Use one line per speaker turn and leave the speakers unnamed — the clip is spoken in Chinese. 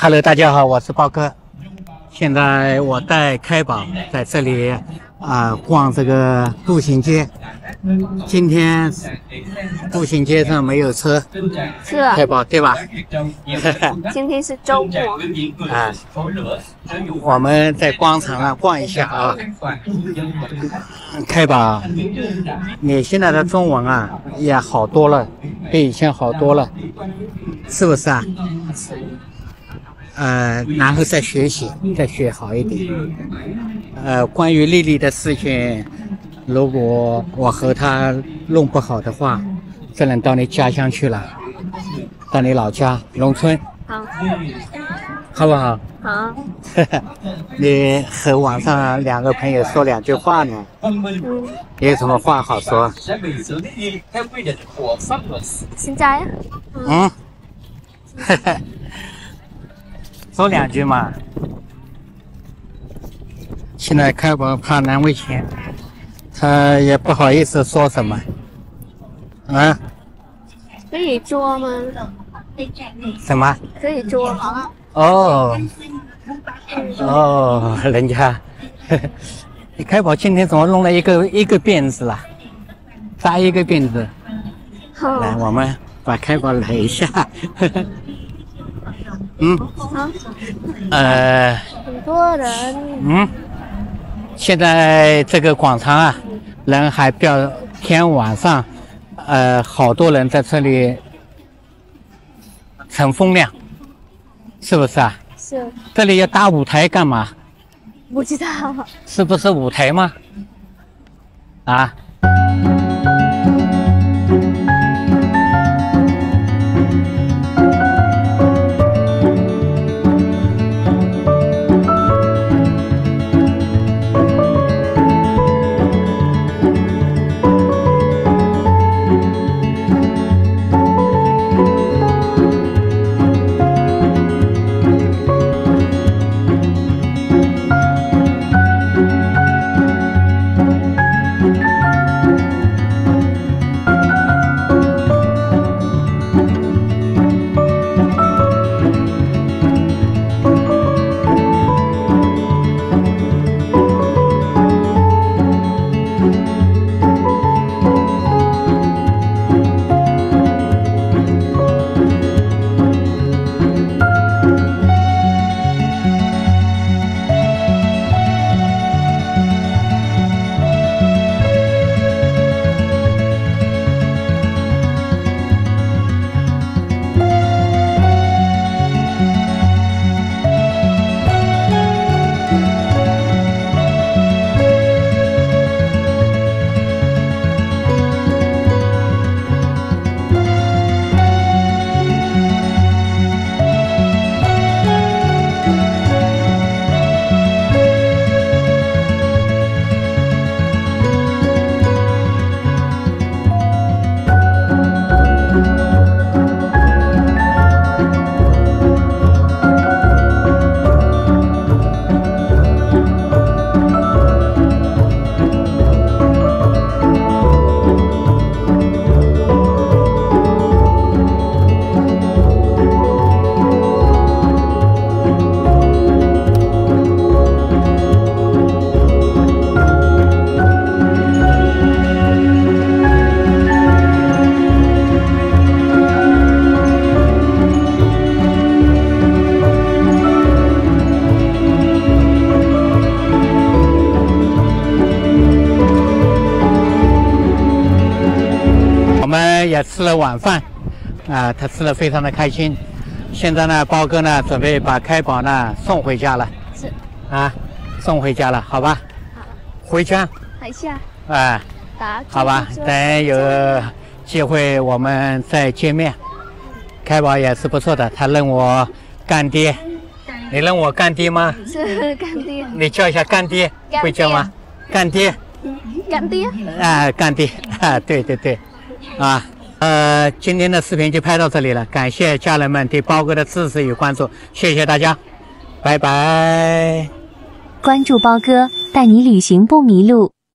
Hello，大家好，我是豹哥。现在我带开宝在这里啊、逛这个步行街。今天步行街上没有车，
是啊，
开宝对吧？
今天是周末，
啊，我们在广场上逛一下啊。开宝，你现在的中文啊也好多了，比以前好多了，是不是啊？呃，然后再学习，再学好一点。呃，关于丽丽的事情，如果我和她弄不好的话，只能到你家乡去了，到你老家农村，
好，
好不好？
好，
你和网上两个朋友说两句话呢，
嗯，
有什么话好说？
现在，
嗯，说两句嘛。现在开宝怕难为情，他也不好意思说什么。啊？
可以捉吗？
什么？
可以捉吗？
哦，哦，人家，你开宝今天怎么弄了一个一个辫子啦？扎一个辫子。来，我们把开宝来一下。嗯，
好，
呃，
很多人，
嗯，现在这个广场啊，人还比较偏晚上，呃，好多人在这里乘风量，是不是啊？
是
这里要搭舞台干嘛？
不知道，
是不是舞台吗？啊？我们也吃了晚饭，啊，他吃的非常的开心。现在呢，包哥呢准备把开宝呢送回家了，
是，
啊，送回家了，好吧？回家，
海下
啊，
打，
好吧，等有机会我们再见面。开宝也是不错的，他认我干爹，你认我干爹吗？
是干爹，
你叫一下干爹，
干爹
会叫吗？干爹。
干爹，
啊，干爹啊，对对对，啊，呃，今天的视频就拍到这里了，感谢家人们对包哥的支持与关注，谢谢大家，拜拜。
关注包哥，带你旅行不迷路。